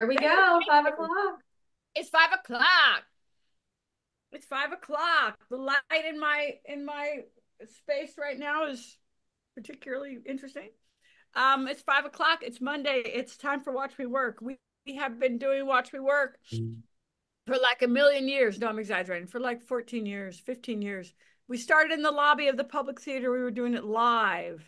Here we go, five o'clock. It's five o'clock. It's five o'clock. The light in my in my space right now is particularly interesting. Um, it's five o'clock. It's Monday. It's time for Watch Me Work. We, we have been doing Watch Me Work for like a million years. No, I'm exaggerating. For like 14 years, 15 years. We started in the lobby of the public theater. We were doing it live.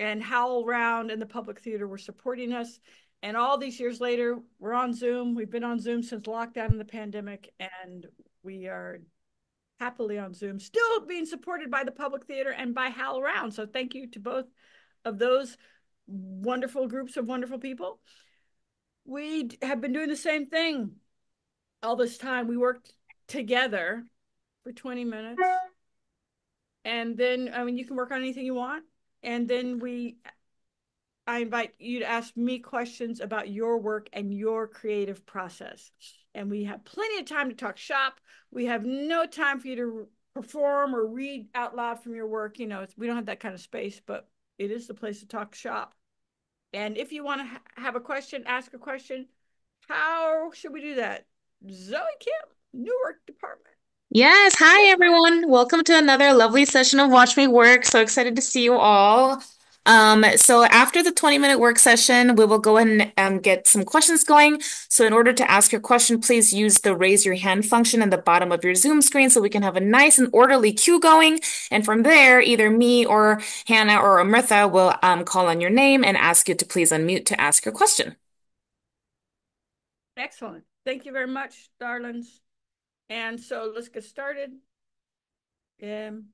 And HowlRound and the public theater were supporting us. And all these years later, we're on Zoom. We've been on Zoom since lockdown and the pandemic, and we are happily on Zoom, still being supported by the public theater and by HowlRound. So thank you to both of those wonderful groups of wonderful people. We have been doing the same thing all this time. We worked together for 20 minutes. And then, I mean, you can work on anything you want. And then we I invite you to ask me questions about your work and your creative process. And we have plenty of time to talk shop. We have no time for you to perform or read out loud from your work. You know, we don't have that kind of space, but it is the place to talk shop. And if you want to ha have a question, ask a question. How should we do that? Zoe Kim, New Work Department. Yes. Hi, everyone. Welcome to another lovely session of Watch Me Work. So excited to see you all. Um, so after the 20 minute work session, we will go and um, get some questions going. So in order to ask your question, please use the raise your hand function in the bottom of your Zoom screen so we can have a nice and orderly queue going. And from there, either me or Hannah or Amrita will um, call on your name and ask you to please unmute to ask your question. Excellent. Thank you very much, darlings. And so let's get started. Bam.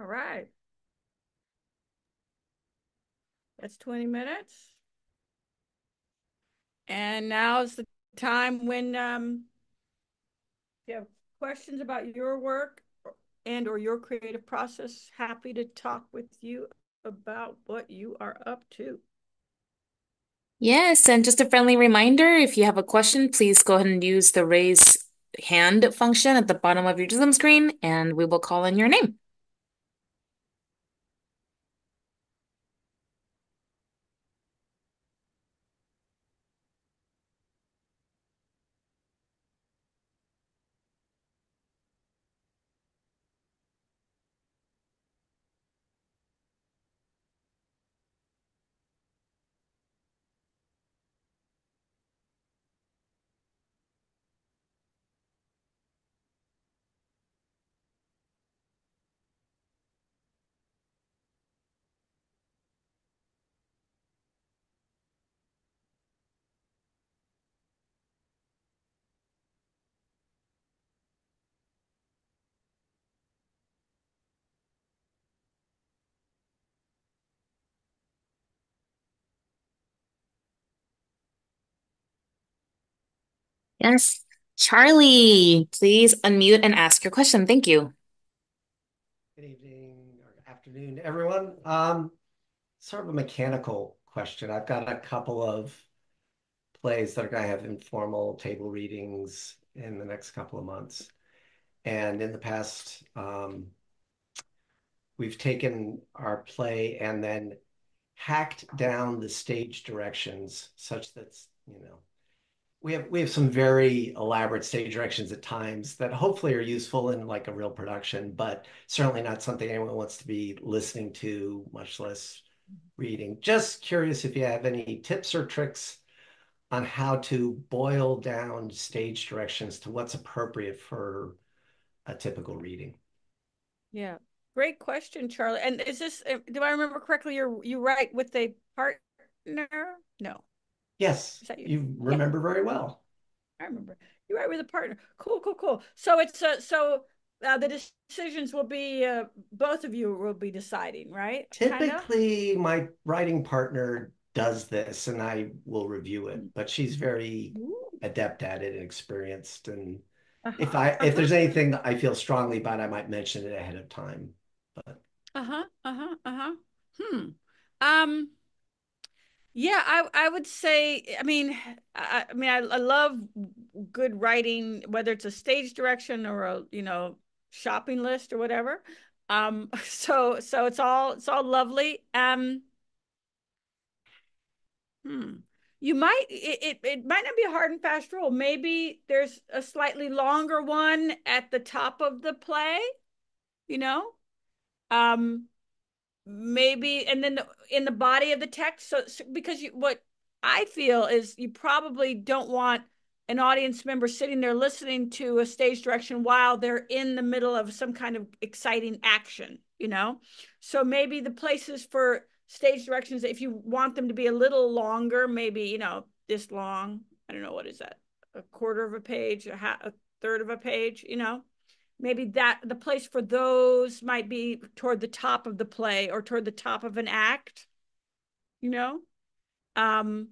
All right. That's 20 minutes. And now is the time when um, you have questions about your work and or your creative process, happy to talk with you about what you are up to. Yes, and just a friendly reminder, if you have a question, please go ahead and use the raise hand function at the bottom of your Zoom screen, and we will call in your name. Yes. Charlie, please unmute and ask your question. Thank you. Good evening or afternoon, everyone. Um, sort of a mechanical question. I've got a couple of plays that are going to have informal table readings in the next couple of months. And in the past, um, we've taken our play and then hacked down the stage directions such that, you know, we have we have some very elaborate stage directions at times that hopefully are useful in like a real production, but certainly not something anyone wants to be listening to, much less reading. Just curious if you have any tips or tricks on how to boil down stage directions to what's appropriate for a typical reading. Yeah, great question, Charlie. And is this, do I remember correctly? You're you write with a partner? No. Yes, you? you? remember yeah. very well. I remember. You write with a partner. Cool, cool, cool. So it's uh, so uh, the decisions will be uh, both of you will be deciding, right? Typically, Kinda? my writing partner does this, and I will review it. But she's very Ooh. adept at it and experienced. And uh-huh. if I uh-huh. if there's anything that I feel strongly about, I might mention it ahead of time. But uh huh, uh huh, uh huh. Hmm. Um. Yeah, I I would say, I mean, I, I mean, I, I love good writing, whether it's a stage direction or a, you know, shopping list or whatever. Um, so so it's all it's all lovely. Um, hmm. You might it, it it might not be a hard and fast rule. Maybe there's a slightly longer one at the top of the play, you know? Um, maybe and then the, in the body of the text so, so because you what i feel is you probably don't want an audience member sitting there listening to a stage direction while they're in the middle of some kind of exciting action you know? So maybe the places for stage directions if you want them to be a little longer maybe you know this long i don't know what is that? A quarter of a page a, half, a third of a page you know maybe that the place for those might be toward the top of the play or toward the top of an act you know? Um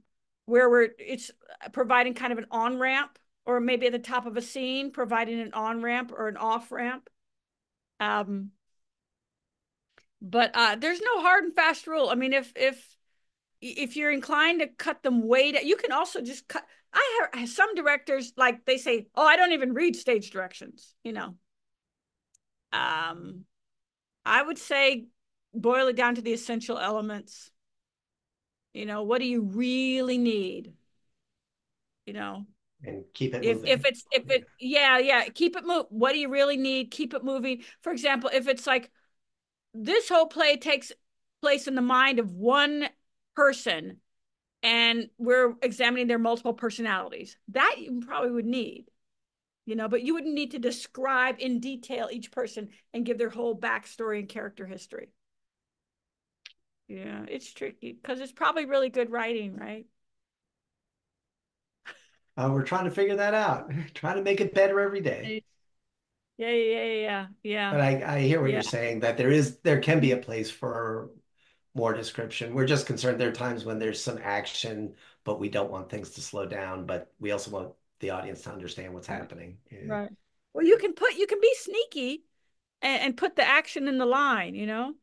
where we're it's providing kind of an on ramp or maybe at the top of a scene providing an on ramp or an off ramp um but uh there's no hard and fast rule. I mean if if if you're inclined to cut them way down you can also just cut i have some directors like they say oh i don't even read stage directions you know um, I would say boil it down to the essential elements. You know, what do you really need? You know, and keep it if moving. if it's if it yeah yeah keep it move. What do you really need? Keep it moving. For example, if it's like this whole play takes place in the mind of one person, and we're examining their multiple personalities, that you probably would need you know, but you wouldn't need to describe in detail each person and give their whole backstory and character history. Yeah, it's tricky because it's probably really good writing, right? Uh, we're trying to figure that out. trying to make it better every day. Yeah, yeah, yeah, yeah. But I, I hear what Yeah. you're saying, that there is, there can be a place for more description. We're just concerned there are times when there's some action, but we don't want things to slow down, but we also want the audience to understand what's happening. Yeah. Right. Well, you can put you can be sneaky and, and put the action in the line, you know?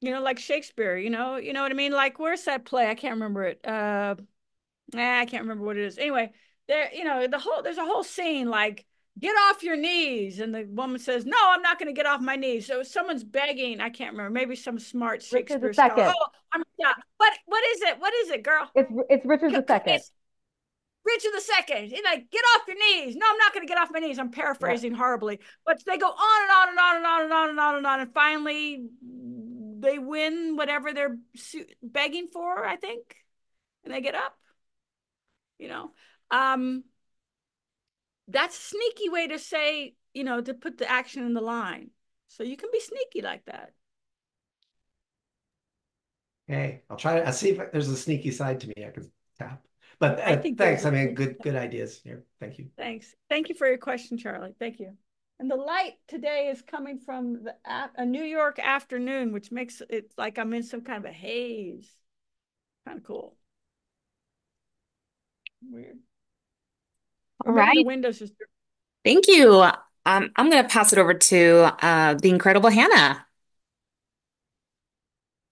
You know, like Shakespeare, you know, you know what I mean? Like where's that play? I can't remember it. Uh nah, I can't remember what it is. Anyway, there, you know, the whole there's a whole scene like get off your knees. And the woman says, No, I'm not gonna get off my knees. So someone's begging, I can't remember, maybe some smart Richard Shakespeare the scholar. Second. Oh, I'm yeah. What what is it? What is it, girl? It's it's Richard the Second. Richard Second. He's like, get off your knees. No, I'm not going to get off my knees. I'm paraphrasing horribly, but they go on and on and on and on and on and on and on, and finally they win whatever they're begging for. I think, and they get up. You know, um, that's a sneaky way to say, you know, to put the action in the line. So you can be sneaky like that. Okay, I'll try to, I'll see if there's a sneaky side to me I can tap. But I uh, think thanks. I mean, good, good ideas here. Thank you. Thanks. Thank you for your question, Charlie. Thank you. And the light today is coming from the a, a New York afternoon, which makes it like I'm in some kind of a haze. Kind of cool. Weird. All Maybe The windows just Thank you. Um, I'm going to pass it over to uh, the incredible Hannah.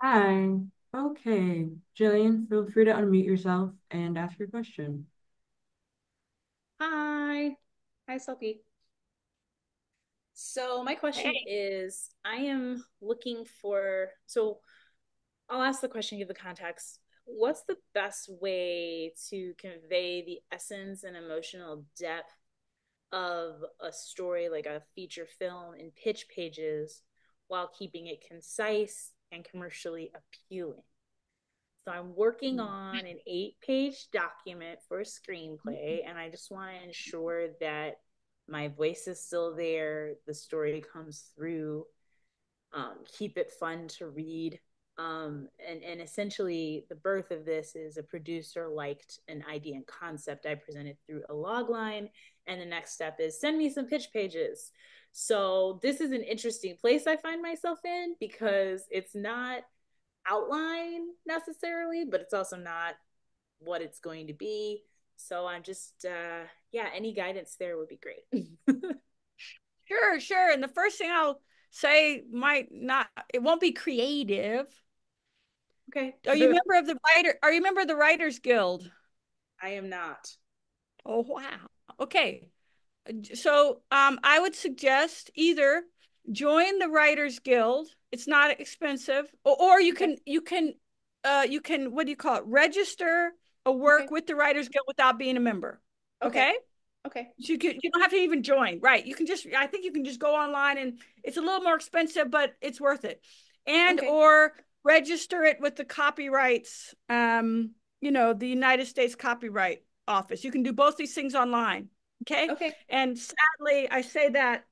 Hi. Okay. Jillian, feel free to unmute yourself and ask your question. Hi. Hi, Sophie. So my question is, I am looking for, so I'll ask the question, give the context. What's the best way to convey the essence and emotional depth of a story like a feature film in pitch pages while keeping it concise and commercially appealing? So I'm working on an eight page document for a screenplay, and I just want to ensure that my voice is still there, the story comes through, um, keep it fun to read. Um, and, and essentially, the birth of this is a producer liked an idea and concept I presented through a log line. And the next step is send me some pitch pages. So, this is an interesting place I find myself in because it's not outline necessarily, but it's also not what it's going to be. So I'm just, uh, yeah, any guidance there would be great. sure, sure. And the first thing I'll say might not, it won't be creative. okay. Are you a member of the writer? Are you a member of the Writers Guild? I am not. Oh wow. Okay. So um I would suggest either join the Writers Guild. It's not expensive. Or, or you can you can uh you can what do you call it? Register a work Okay. with the Writers Guild without being a member. Okay? Okay. So you can you don't have to even join. Right. You can just I think you can just go online and it's a little more expensive, but it's worth it. And Okay. or register it with the copyrights um you know the United States Copyright Office. You can do both these things online. Okay. Okay. And sadly, I say that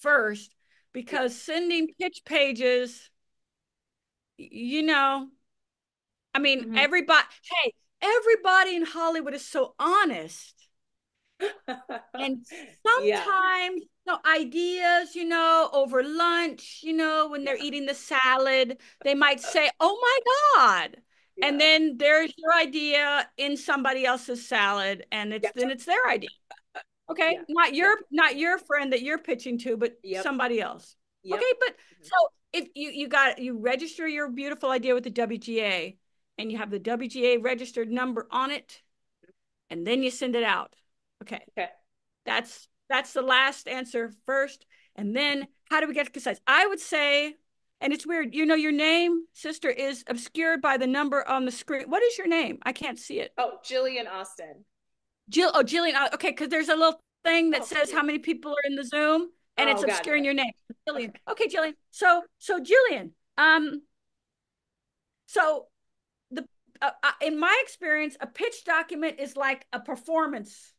first because sending pitch pages, you know, I mean, Mhm. everybody, hey, everybody in Hollywood is so honest. And Yeah. sometimes, you know, ideas, you know, over lunch, you know, when they're Yeah. eating the salad, they might say, "Oh my God." And then there's your idea in somebody else's salad, and it's then it's their idea. Okay, Yeah. not your not your friend that you're pitching to, but Yep. somebody else. Yep. Okay, but Mhm. so if you you got you register your beautiful idea with the WGA, and you have the WGA registered number on it, and then you send it out. Okay, Okay. that's that's the last answer first, and then how do we get concise? I would say, and it's weird, you know, your name, sister, is obscured by the number on the screen. What is your name? I can't see it. Oh, Jillian Austin. Jill. Oh, Jillian. uh, Okay, because there's a little thing that Oh, says how many people are in the Zoom, and it's Oh, got obscuring it. your name. Jillian. Okay, Jillian. So, so Jillian. Um. So, the uh, uh, in my experience, a pitch document is like a performance.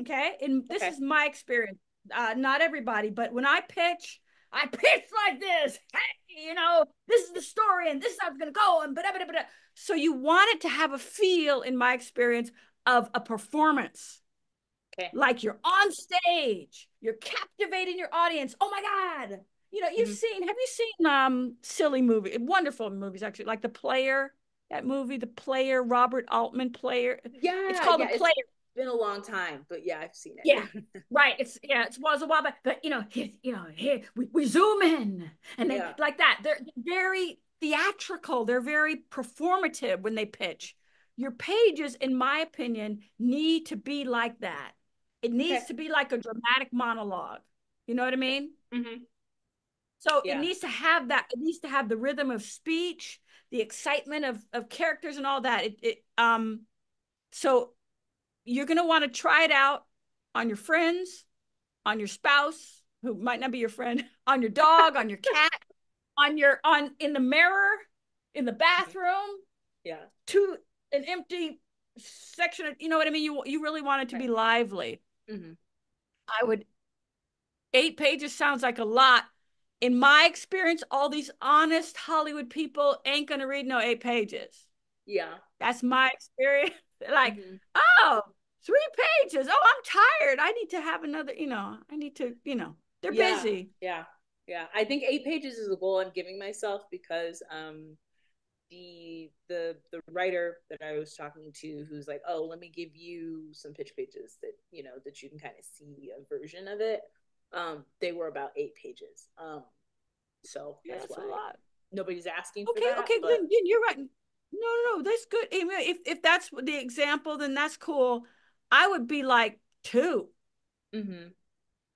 Okay, and this Okay. is my experience. Uh, not everybody, but when I pitch, I pitch like this. Hey, you know, this is the story, and this is how it's gonna go, and blah, blah, blah, blah. So you want it to have a feel, in my experience, of a performance. Okay. like you're on stage, you're captivating your audience. Oh my God. You know, you've Mhm. seen, have you seen um silly movie, wonderful movies actually, like The Player, that movie, The Player, Robert Altman Player. Yeah. It's called yeah, The Player. Been a long time, but yeah, I've seen it. Yeah. Right. It's yeah, it was a while back. But you know, here, you know, here we, we zoom in and they Yeah. like that. They're very theatrical, they're very performative when they pitch. Your pages, in my opinion, need to be like that. It needs Okay. to be like a dramatic monologue. You know what I mean? hmm So Yeah. it needs to have that, it needs to have the rhythm of speech, the excitement of of characters and all that. It, it um so you're gonna want to try it out on your friends, on your spouse, who might not be your friend, on your dog, on your cat, on your on in the mirror, in the bathroom, Yeah. to an empty section of, you know what I mean? You you really want it to be lively. hmm I would eight pages sounds like a lot. In my experience, all these honest Hollywood people ain't gonna read no eight pages. Yeah. That's my experience. like, Mhm. oh, three pages. Oh, I'm tired. I need to have another, you know, I need to, you know, they're Yeah. busy. Yeah. Yeah. I think eight pages is a goal I'm giving myself because um the the the writer that I was talking to who's like, oh, let me give you some pitch pages that you know that you can kind of see a version of it. Um, they were about eight pages. Um, so Yeah, that's that's a lot. nobody's asking for Okay, that. okay, but- you're right. No, no, no, that's good. If if that's the example, then that's cool. I would be like two. mm-hmm.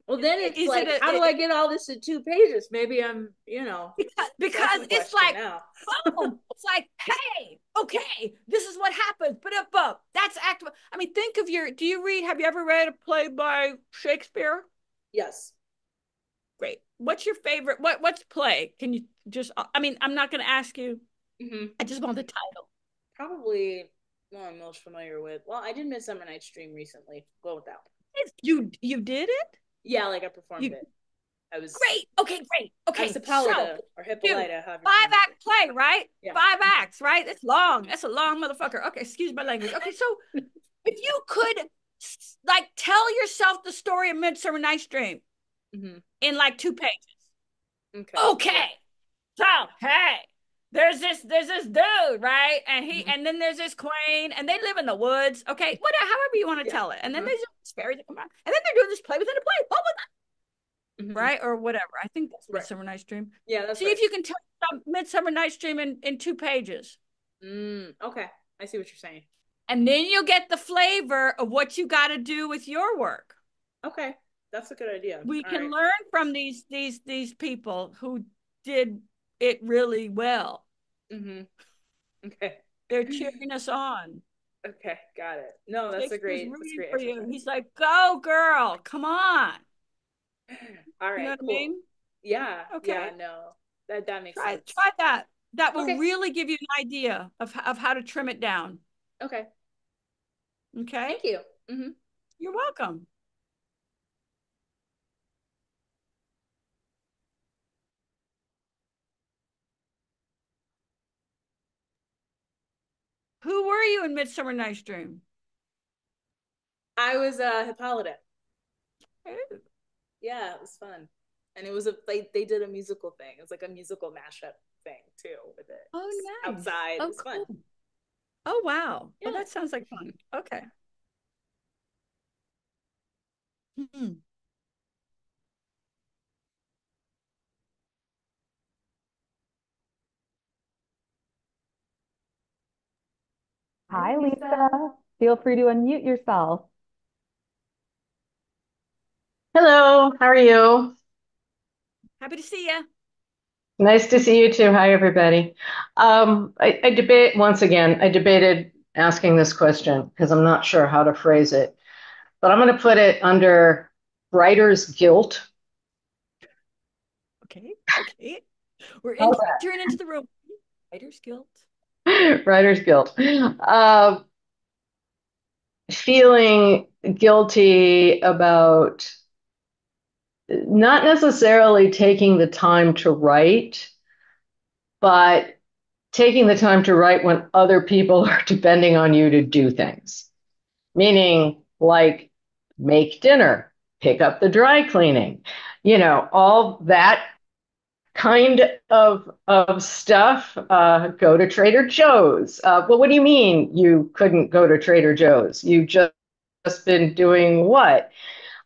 Well, then it's Is it like, a- how do I get all this in two pages? Maybe I'm, you know, Because, because it's like, oh. It's like, hey, okay, this is what happens. But up, up. That's act. I mean, think of your. Do you read? Have you ever read a play by Shakespeare? Yes. Great. What's your favorite? What What's play? Can you just? I mean, I'm not going to ask you. hmm I just want the title. Probably one I'm most familiar with. Well, I did Midsummer Night's Dream recently. Go with that one. You you did it. Yeah, like I performed You- it. I was Great. Okay. Great. I Okay. was Hippolyta So or Hippolyta. five act play, right? Yeah. Five acts, right? It's long. That's a long motherfucker. Okay. Excuse my language. Okay. So if you could like tell yourself the story of Midsummer Night's Dream. Mhm. in like two pages. Okay. Okay. So, hey, there's this there's this dude, right? And he Mhm. and then there's this queen, and they live in the woods. Okay, whatever, however you want to Yeah. tell it. And then Mhm. there's this fairy that come out, and then they're doing this play within a play. Oh my Mhm. Right? Or whatever. I think that's Right. Midsummer Night's Dream. Yeah, that's See right. if you can tell um, Midsummer Night's Dream in, in two pages. Mm, okay. I see what you're saying. And then you'll get the flavor of what you got to do with your work. Okay. That's a good idea. We All can right. learn from these these these people who did it really well. Mhm. Okay. They're cheering us on. Okay. Got it. No, that's a great, that's great for you. He's like, "Go, girl, come on." All right. You know what cool. I mean? Yeah. Okay. Yeah. No, that that makes Try sense. try that. That will Okay. really give you an idea of of how to trim it down. Okay. Okay? Thank you. hmm You're welcome. Who were you in Midsummer Night's Dream? I was uh Hippolyta. Ooh, Yeah, it was fun. And it was a like they did a musical thing. It was like a musical mashup thing too with it. Oh, nice. Outside. It Oh, was fun. Oh, wow. Yeah. Oh, that sounds like fun. Okay. Hmm. Hi, Lisa. Feel free to unmute yourself. Hello, how are you? Happy to see you. Nice to see you too. Hi, everybody. Um, I, I debate once again, I debated asking this question because I'm not sure how to phrase it, but I'm going to put it under writer's guilt. Okay. Okay. We're How's that? entering into the room. Writer's Guild. Writer's guilt. Uh, feeling guilty about not necessarily taking the time to write, but taking the time to write when other people are depending on you to do things. Meaning, like make dinner, pick up the dry cleaning, you know, all that kind of of stuff. Uh, go to Trader Joe's. Uh, well, what do you mean you couldn't go to Trader Joe's? You just just been doing what?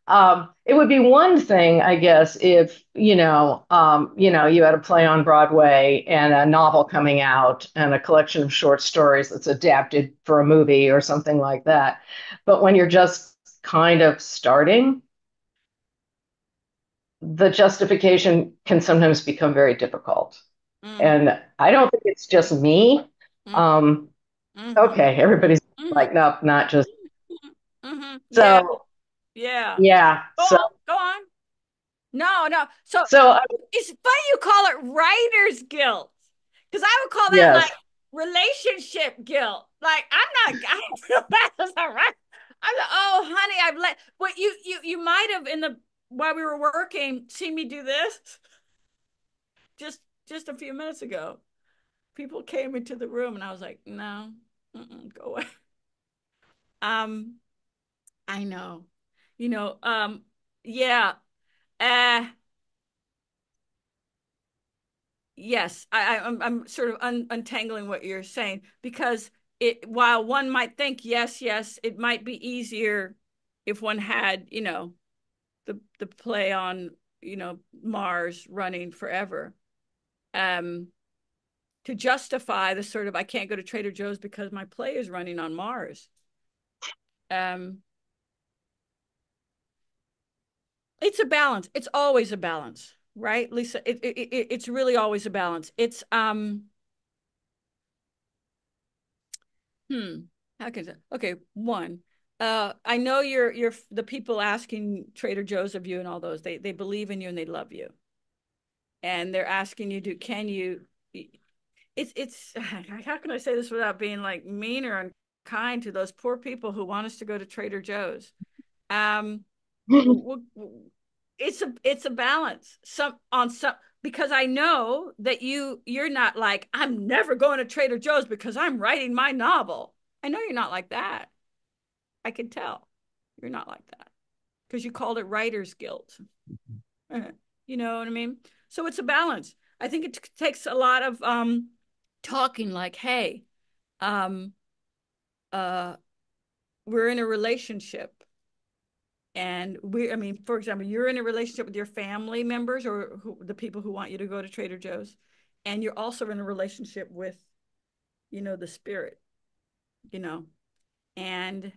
Um, it would be one thing, I guess, if you know, um, you know, you had a play on Broadway and a novel coming out and a collection of short stories that's adapted for a movie or something like that. But when you're just kind of starting, the justification can sometimes become very difficult. Mm. And I don't think it's just me. Mhm. Um, Mhm. okay, everybody's Mhm. like, no, not just Mhm. So. Yeah. Yeah. Go So on. Go on. No, no. So so uh, it's funny you call it writer's guilt. Because I would call that yes. like relationship guilt. Like I'm not I feel bad as a writer. I'm like, oh honey, I've let what you you you might have in the while we were working seen me do this just just a few minutes ago. People came into the room and I was like, no, go away. Um, I know. You know, um, yeah. Uh yes, I, I I'm I'm sort of un untangling what you're saying because it while one might think yes, yes, it might be easier if one had, you know, the the play on, you know, Mars running forever. Um to justify the sort of I can't go to Trader Joe's because my play is running on Mars. Um it's a balance. It's always a balance, right, Lisa? It, it, it it's really always a balance. It's um hmm, how can I okay, one. Uh, I know you're you're the people asking Trader Joe's of you and all those. They they believe in you and they love you. And they're asking you to can you it's it's how can I say this without being like mean or unkind to those poor people who want us to go to Trader Joe's. Um it's a it's a balance some on some because I know that you you're not like I'm never going to Trader Joe's because I'm writing my novel. I know you're not like that. I can tell you're not like that because you called it writer's guilt. you know what I mean? So it's a balance. I think it t- takes a lot of um talking like, hey, um uh we're in a relationship and we i mean for example you're in a relationship with your family members or who, the people who want you to go to trader joe's and you're also in a relationship with you know the spirit you know and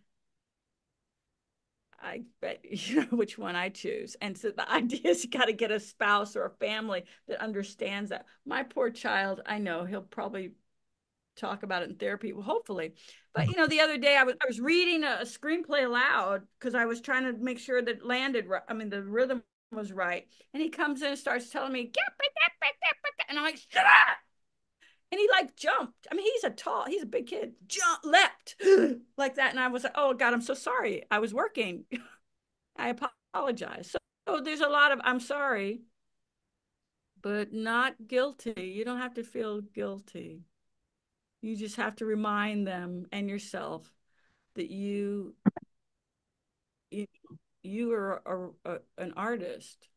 i bet you know which one i choose. And so the idea is you got to get a spouse or a family that understands that. My poor child i know he'll probably talk about it in therapy well, hopefully. But mm-hmm. you know the other day i was i was reading a, a screenplay aloud because i was trying to make sure that landed right i mean the rhythm was right. And he comes in and starts telling me and i'm like shut up and he like jumped. I mean he's a tall he's a big kid. Jump leapt like that. And i was like oh god i'm so sorry. I was working. I apologize. So, there's a lot of i'm sorry but not guilty. You don't have to feel guilty. You just have to remind them and yourself that you you, you are a, a, an artist.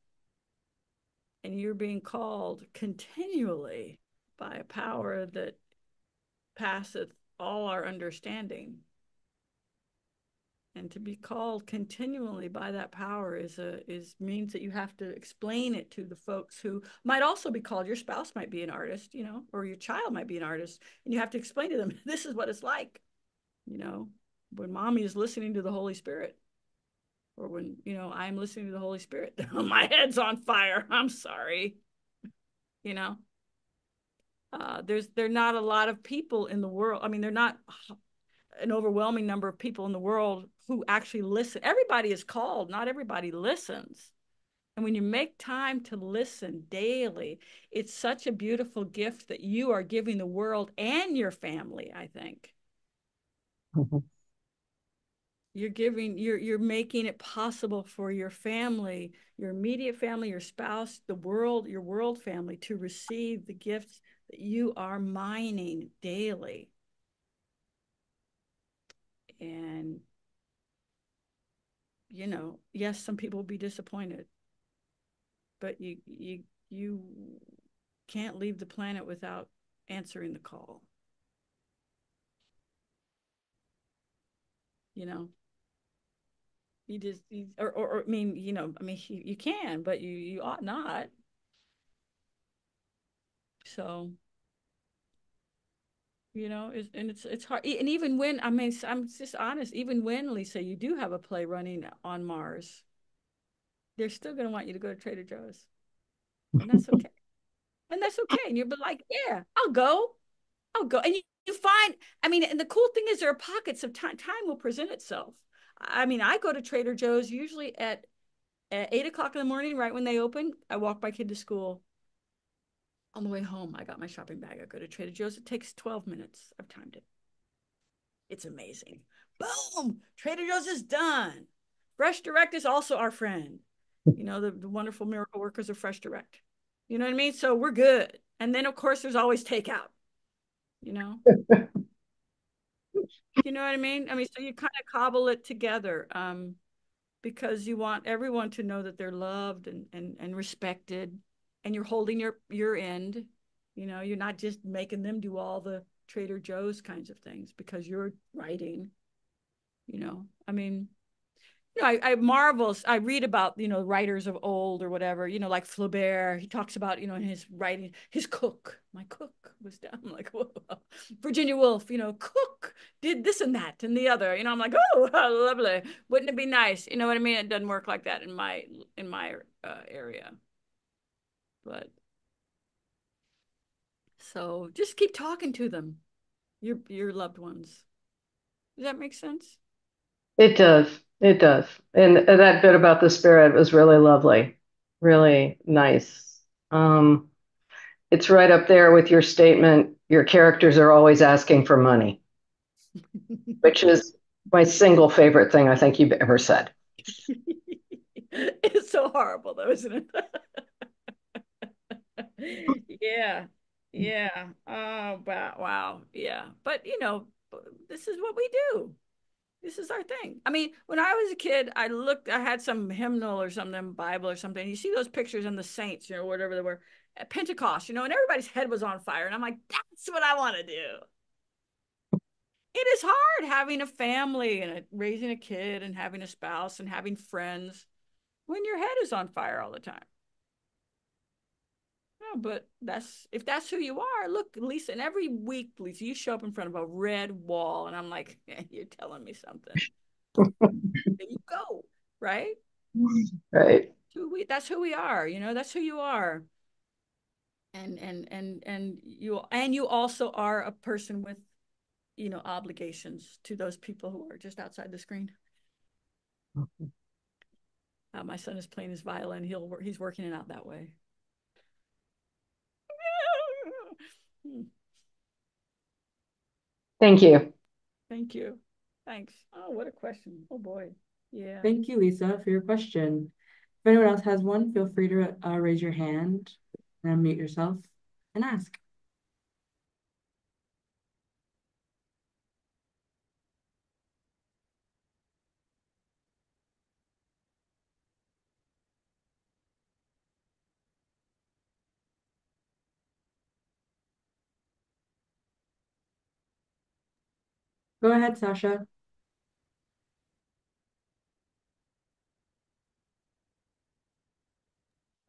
And you're being called continually by a power that passeth all our understanding. And to be called continually by that power is a is means that you have to explain it to the folks who might also be called your spouse might be an artist you know or your child might be an artist and you have to explain to them this is what it's like. You know when mommy is listening to the holy spirit or when you know i'm listening to the holy spirit my head's on fire. I'm sorry. You know uh, there's there are not a lot of people in the world i mean they're not an overwhelming number of people in the world who actually listen. Everybody is called, not everybody listens. And when you make time to listen daily, it's such a beautiful gift that you are giving the world and your family, I think. Mm-hmm. You're giving you're you're making it possible for your family, your immediate family, your spouse, the world, your world family to receive the gifts that you are mining daily and you know, yes, some people will be disappointed, but you you you can't leave the planet without answering the call. You know, you just you, or, or, or I mean, you know, I mean, you, you can, but you you ought not. So you know it's, and it's it's hard and even when i mean i'm just honest even when lisa you do have a play running on mars they're still going to want you to go to trader joe's. And that's okay. And that's okay and you'll be like yeah i'll go. I'll go. And you, you find i mean and the cool thing is there are pockets of time time will present itself. I mean i go to trader joe's usually at at eight o'clock in the morning right when they open i walk my kid to school on the way home, I got my shopping bag. I go to Trader Joe's. It takes 12 minutes. I've timed it. It's amazing. Boom! Trader Joe's is done. Fresh Direct is also our friend. You know, the, the wonderful miracle workers of Fresh Direct. You know what I mean? So we're good. And then, of course, there's always takeout. You know? you know what I mean? I mean, so you kind of cobble it together um, because you want everyone to know that they're loved and, and, and respected and you're holding your your end you know you're not just making them do all the trader joe's kinds of things because you're writing you know. I mean you know I, I marvel i read about you know writers of old or whatever you know like flaubert. He talks about you know in his writing his cook. My cook was down I'm like whoa. Virginia woolf you know cook did this and that and the other. You know i'm like oh lovely. Wouldn't it be nice? You know what i mean? It doesn't work like that in my in my uh, area but so just keep talking to them, your your loved ones. Does that make sense? It does. It does. And that bit about the spirit was really lovely, really nice. Um, it's right up there with your statement. Your characters are always asking for money, which is my single favorite thing I think you've ever said. it's so horrible, though, isn't it? yeah yeah. Oh wow wow yeah. But you know this is what we do. This is our thing. I mean when i was a kid i looked i had some hymnal or something bible or something. You see those pictures in the saints you know whatever they were at pentecost you know and everybody's head was on fire and i'm like that's what i want to do. It is hard having a family and raising a kid and having a spouse and having friends when your head is on fire all the time but that's if that's who you are. Look, Lisa, and every week, Lisa, you show up in front of a red wall, and I'm like, you're telling me something. there you go, right? Right. Who we, that's who we are. You know, that's who you are. And and and and you and you also are a person with, you know, obligations to those people who are just outside the screen. Mm-hmm. Uh, my son is playing his violin. He'll he's working it out that way. Thank you. Thank you. Thanks. Oh, what a question. Oh boy. Yeah. Thank you, Lisa, for your question. If anyone else has one, feel free to uh, raise your hand and unmute yourself and ask. Go ahead, Sasha.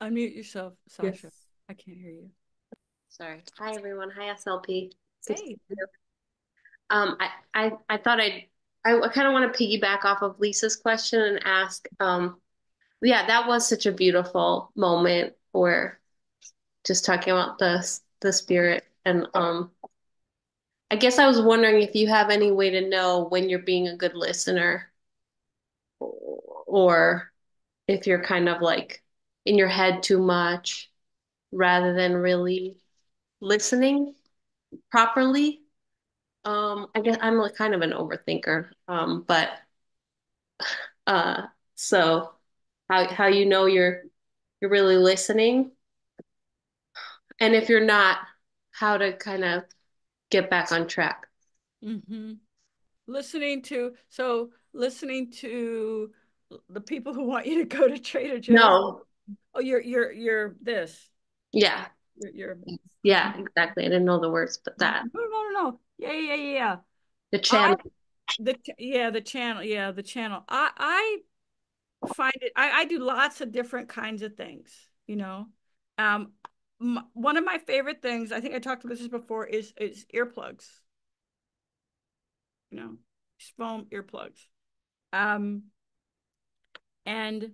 Unmute yourself, Sasha. Yes. I can't hear you. Sorry. Hi, everyone. Hi, SLP. Hey. Um, I, I, I thought I'd, I, I kind of want to piggyback off of Lisa's question and ask, um, yeah, that was such a beautiful moment where just talking about the, the spirit and, um, I guess I was wondering if you have any way to know when you're being a good listener or if you're kind of like in your head too much rather than really listening properly. Um, I guess I'm like kind of an overthinker. Um, but uh, so how how you know you're you're really listening, and if you're not, how to kind of get back on track. Mm-hmm. Listening to so listening to the people who want you to go to Trader Joe's. No. Oh, you're you're you're this. Yeah. You're, you're Yeah, exactly. I didn't know the words, but that. no no no no. Yeah yeah yeah yeah. The channel. I, the yeah the channel yeah the channel. I I find it. I I do lots of different kinds of things. You know, um, one of my favorite things I think I talked about this before is is earplugs. You know, foam earplugs. Um, and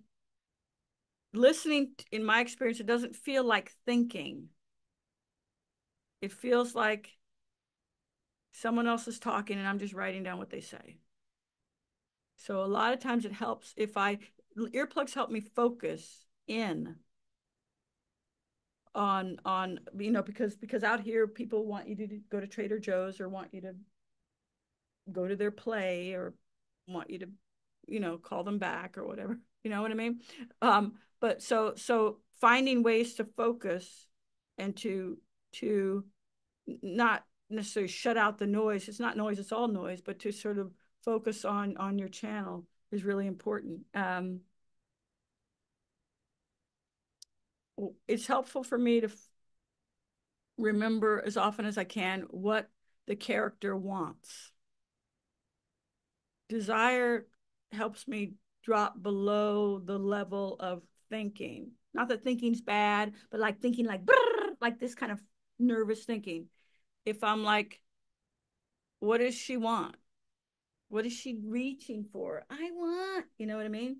listening, in my experience, it doesn't feel like thinking. It feels like someone else is talking and I'm just writing down what they say. So a lot of times it helps if I, earplugs help me focus in on on you know because because out here people want you to go to Trader Joe's or want you to go to their play or want you to you know call them back or whatever you know what i mean? Um but so so finding ways to focus and to to not necessarily shut out the noise it's not noise it's all noise but to sort of focus on on your channel is really important. Um it's helpful for me to remember as often as i can what the character wants desire helps me drop below the level of thinking. Not that thinking's bad, but like thinking like like this kind of nervous thinking. If I'm like, what does she want? What is she reaching for? I want, you know what I mean?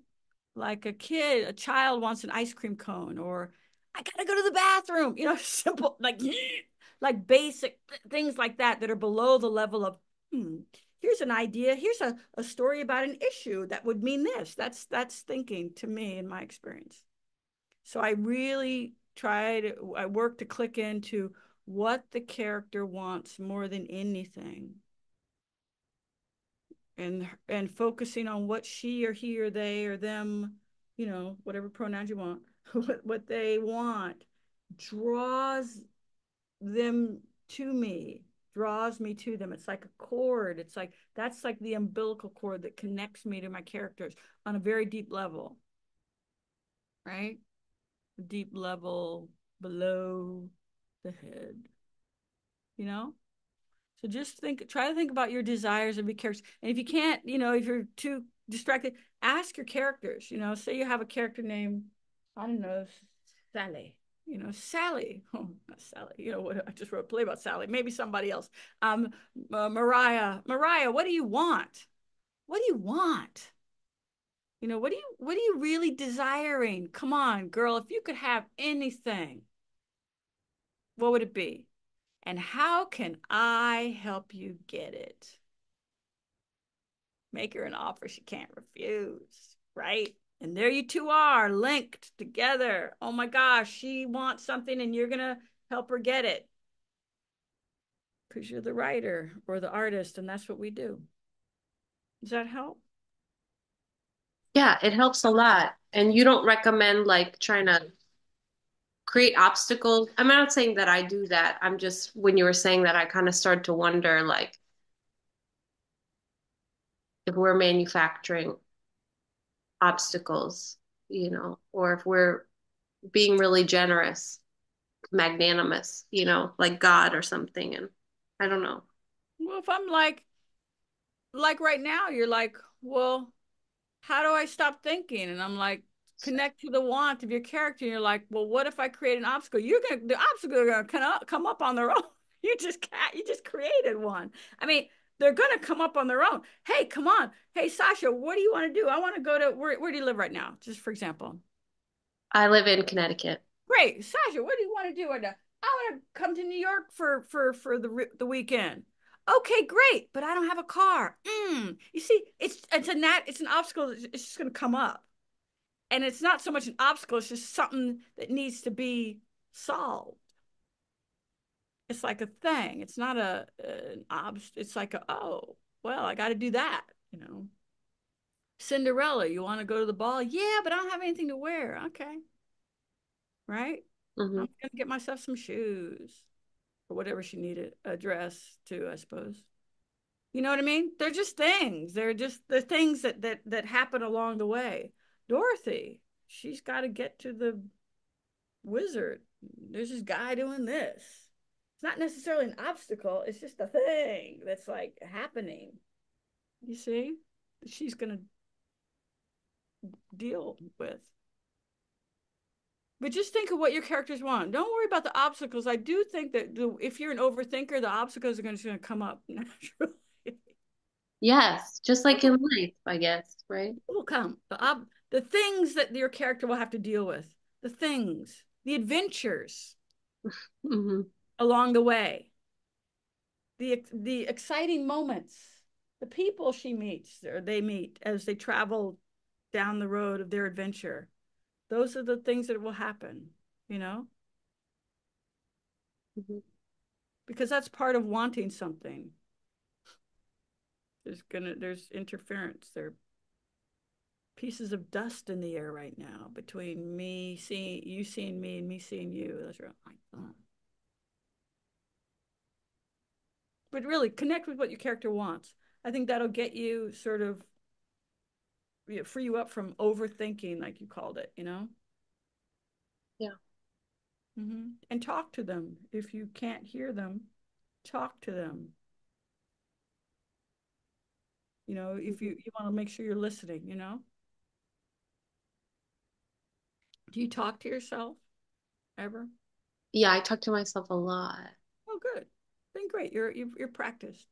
Like a kid, a child wants an ice cream cone, or I gotta go to the bathroom, you know, simple, like like basic things like that that are below the level of hmm, here's an idea here's a, a story about an issue that would mean this. That's that's thinking to me in my experience. So i really try to i work to click into what the character wants more than anything. And and focusing on what she or he or they or them you know whatever pronouns you want what, what they want draws them to me draws me to them. It's like a cord. It's like that's like the umbilical cord that connects me to my characters on a very deep level. Right? Deep level below the head. You know? So just think, try to think about your desires and be characters. And if you can't, you know, if you're too distracted, ask your characters. You know, say you have a character named, I don't know, Sally you know, Sally, oh, Sally, you know, what I just wrote a play about Sally, maybe somebody else. Um, uh, Mariah, Mariah, what do you want? What do you want? You know, what do you, what are you really desiring? Come on, girl, if you could have anything, what would it be? And how can I help you get it? Make her an offer she can't refuse, right? And there you two are linked together. Oh my gosh, she wants something and you're going to help her get it. Because you're the writer or the artist, and that's what we do. Does that help? Yeah, it helps a lot. And you don't recommend like trying to create obstacles. I'm not saying that I do that. I'm just, when you were saying that, I kind of started to wonder like, if we're manufacturing obstacles, you know, or if we're being really generous, magnanimous, you know, like God or something. And I don't know. Well, if I'm like, like right now, you're like, well, how do I stop thinking? And I'm like, connect to the want of your character. And you're like, well, what if I create an obstacle? You're gonna, the obstacle are gonna come up on their own. You just can't, you just created one. I mean, they're going to come up on their own. Hey, come on. Hey, Sasha, what do you want to do? I want to go to where, where do you live right now? Just for example. I live in Connecticut. Great. Sasha, what do you want to do? I want to come to New York for for for the the weekend. Okay, great, but I don't have a car. Mm. You see, it's it's a nat it's an obstacle. It's just going to come up, and it's not so much an obstacle. It's just something that needs to be solved it's like a thing. It's not a an obst. It's like a oh well, I got to do that. You know. Cinderella, you want to go to the ball? Yeah, but I don't have anything to wear. Okay. Right. Mm-hmm. I'm gonna get myself some shoes or whatever she needed a dress too. I suppose. You know what I mean? They're just things. They're just the things that that that happen along the way. Dorothy, she's got to get to the wizard. There's this guy doing this. It's not necessarily an obstacle, it's just a thing that's like happening. You see? She's going to deal with. But just think of what your characters want. Don't worry about the obstacles. I do think that the, if you're an overthinker, the obstacles are going to come up naturally. Yes, just like in life, I guess, right? It will come. The ob- the things that your character will have to deal with, the things, the adventures hmm along the way, the the exciting moments, the people she meets or they meet as they travel down the road of their adventure. Those are the things that will happen, you know? Mhm. Because that's part of wanting something. There's gonna there's interference. There are pieces of dust in the air right now between me seeing you seeing me and me seeing you. That's right. But really connect with what your character wants. I think that'll get you sort of you know, free you up from overthinking, like you called it, you know? Yeah. hmm And talk to them. If you can't hear them, talk to them. You know, if you, you want to make sure you're listening, you know? Do you talk to yourself ever? Yeah, I talk to myself a lot. Then great. You're you're, you're practiced.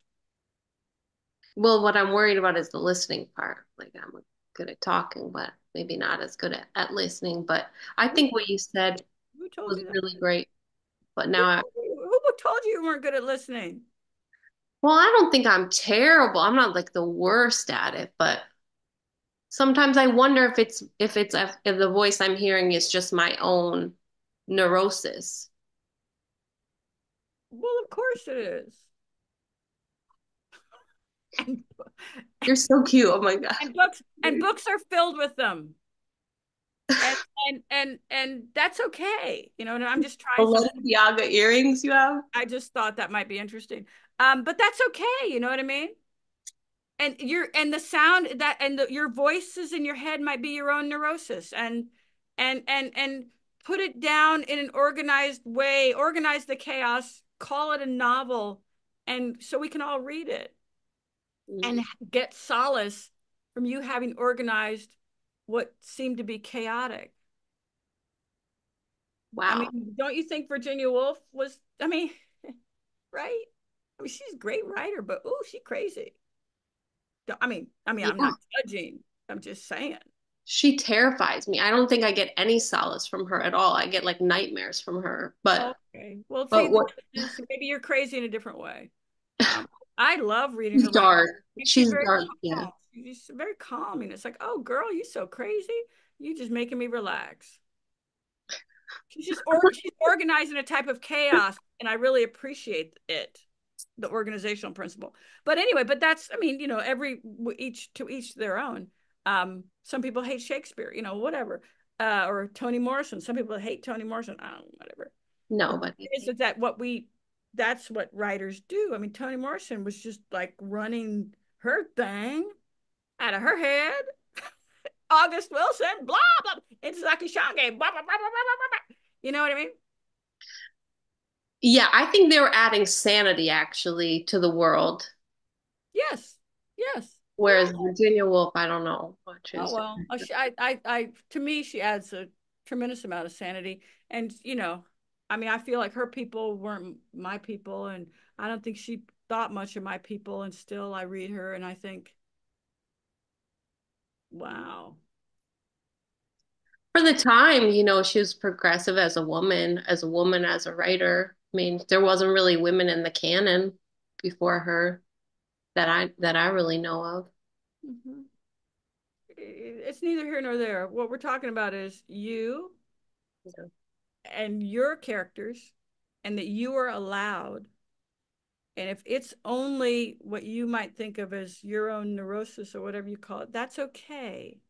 Well, what I'm worried about is the listening part. Like I'm good at talking, but maybe not as good at, at listening. But I think what you said Who told was you really great. But now I, Who who told you you weren't good at listening? well, I don't think I'm terrible. I'm not like the worst at it, but sometimes I wonder if it's if it's if the voice I'm hearing is just my own neurosis. Well, of course it is. And, You're so cute. Oh my God. and books and books are filled with them. And and and and that's okay. You know, and I'm just trying. Balenciaga earrings you have? I just thought that might be interesting. Um, but that's okay. You know what I mean? And you're and the sound that and the, your voices in your head might be your own neurosis and and and and put it down in an organized way, organize the chaos, call it a novel, and so we can all read it mm-hmm. and get solace from you having organized what seemed to be chaotic. Wow. I mean, don't you think Virginia Woolf was, I mean, right? I mean, she's a great writer, but oh, she crazy. I mean, I mean, I'm not judging. I'm just saying. She terrifies me. I don't think I get any solace from her at all. I get like nightmares from her. But Okay. Well, but what maybe you're crazy in a different way. Um, I love reading her. dark. She's She's very dark, calm. yeah. She's very calming. It's like, oh, girl, you're so crazy. You're just making me relax. She's just or she's organizing a type of chaos, and I really appreciate it, the organizational principle. But anyway, but that's I mean, you know, every each to each their own. Um, some people hate Shakespeare, you know, whatever, uh, or Toni Morrison. Some people hate Toni Morrison. I don't know, whatever. No, but Is it that what we that's what writers do? I mean, Toni Morrison was just like running her thing out of her head. August Wilson, blah blah. Ntozake Shange, blah blah blah blah blah blah blah. You know what I mean? yeah, I think they were adding sanity actually to the world. Yes, yes. Whereas Virginia Woolf, I don't know much. Oh well, oh, she- I, I, I, to me, she adds a tremendous amount of sanity, and you know, I mean, I feel like her people weren't my people, and I don't think she thought much of my people, and still, I read her, and I think, wow, For the time, you know, she was progressive as a woman, as a woman, as a writer. I mean, there wasn't really women in the canon before her that I that I really know of. Mhm. It's neither here nor there. What we're talking about is you Yeah. and your characters, and that you are allowed. And if it's only what you might think of as your own neurosis or whatever you call it, that's okay.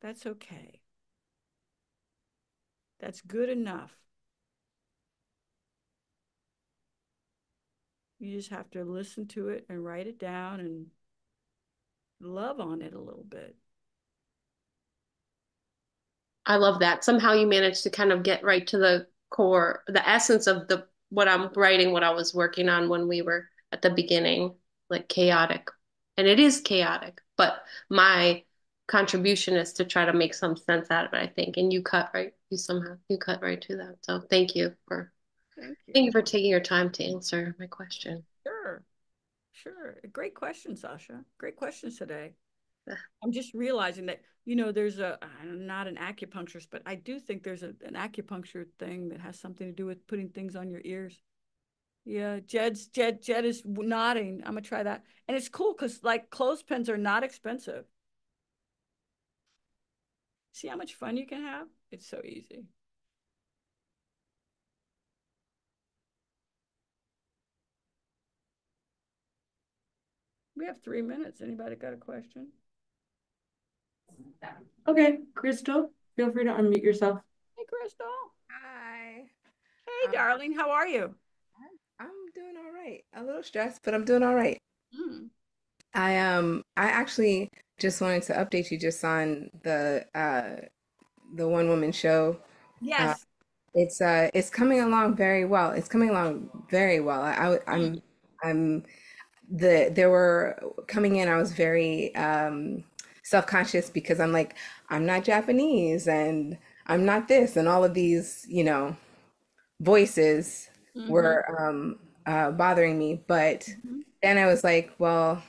That's okay. That's good enough. You just have to listen to it and write it down and love on it a little bit. I love that. Somehow you managed to kind of get right to the core, the essence of the what I'm writing, what I was working on when we were at the beginning, like chaotic. And it is chaotic, but my contribution is to try to make some sense out of it, I think. And you cut right, you somehow you cut right to that. So thank you for Thank you. thank you for taking your time to answer my question. Sure. Sure. Great question, Sasha. Great questions today. I'm just realizing that, you know, there's a, I'm not an acupuncturist, but I do think there's a, an acupuncture thing that has something to do with putting things on your ears. Yeah, Jed's Jed Jed is nodding. I'm gonna try that. And it's cool because like clothespins are not expensive. See how much fun you can have? It's so easy. We have three minutes. Anybody got a question? Okay, Crystal, feel free to unmute yourself. Hey, Crystal. Hi. Hey, Um, darling. How are you? I'm doing all right. A little stressed, but I'm doing all right. Mm. I um I actually just wanted to update you just on the uh the one woman show. Yes. It's uh it's coming along very well. It's coming along very well. I, I I'm I'm the there were coming in I was very um self-conscious because I'm like I'm not Japanese and I'm not this and all of these, you know, voices Mhm. were um uh bothering me. But Mhm. then I was like, well,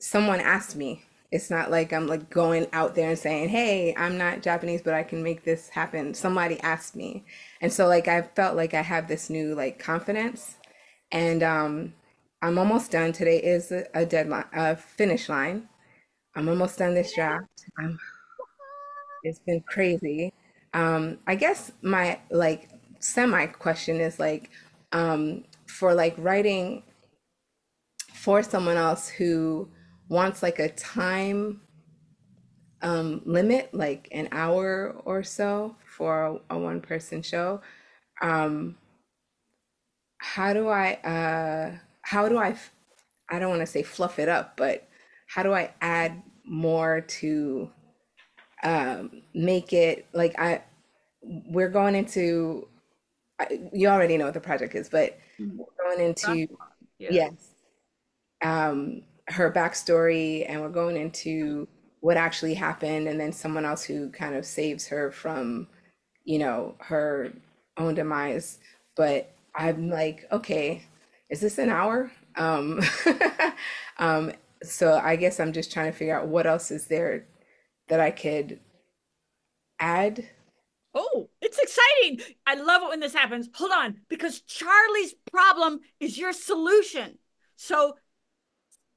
someone asked me. It's not like I'm like going out there and saying, "Hey, I'm not Japanese, but I can make this happen." Somebody asked me. And so like I felt like I have this new like confidence and um I'm almost done. Today is a, deadline, a finish line. I'm almost done this draft. I'm it's been crazy. Um I guess my like semi question is like um for like writing for someone else who wants like a time um, limit, like an hour or so for a, a one person show. Um, how do I, uh, how do I, I don't want to say fluff it up, but how do I add more to um, make it like I, we're going into, I, you already know what the project is, but Mhm. we're going into, Yeah. yes um, her backstory, and we're going into what actually happened, and then someone else who kind of saves her from, you know, her own demise. But I'm like, okay, is this an hour? Um, um, so I guess I'm just trying to figure out what else is there that I could add. Oh, it's exciting. I love it when this happens. Hold on, because Charlie's problem is your solution. So,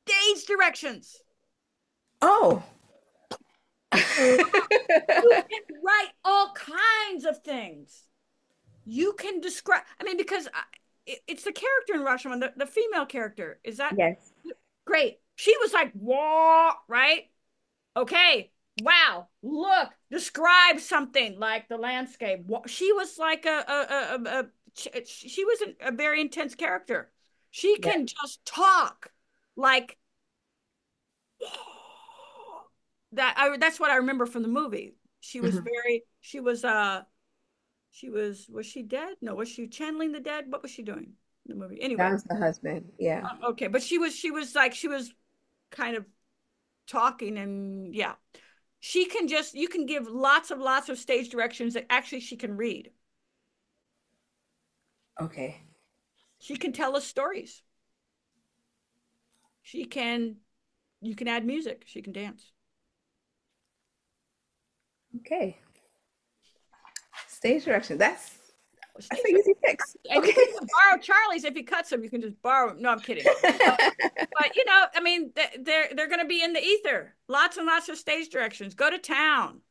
stage directions. Oh, You can write all kinds of things. You can describe, I mean, because I, it, it's the character in Rashomon, the, the female character. Is that yes. great? She was like, whoa, right? Okay, wow, look, describe something like the landscape. She was like a, a, a, a, a she was an- a very intense character. She can just talk like that. I, that's what I remember from the movie. She was Mhm. very, she was, uh, she was, was she dead? No, was she channeling the dead? What was she doing in the movie? Anyway. That was the husband. Yeah. Uh, okay, but she was she was like she was kind of talking and yeah. She can just you can give lots of lots of stage directions that actually she can read. Okay. She can tell us stories. She can you can add music, she can dance. Okay. Stage direction. That's that's an easy fix. And you can borrow Charlie's if he cuts them. You can just borrow. No, I'm kidding. But you know, I mean, they're they're going to be in the ether. Lots and lots of stage directions. Go to town.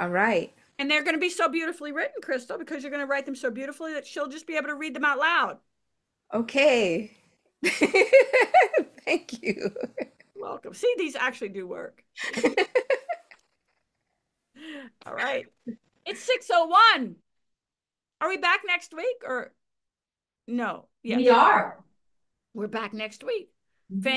All right. And they're going to be so beautifully written, Crystal, because you're going to write them so beautifully that she'll just be able to read them out loud. Okay. Thank you. Welcome. See, these actually do work. All right. It's 601. Are we back next week or no? Yeah. We are. we're back next week.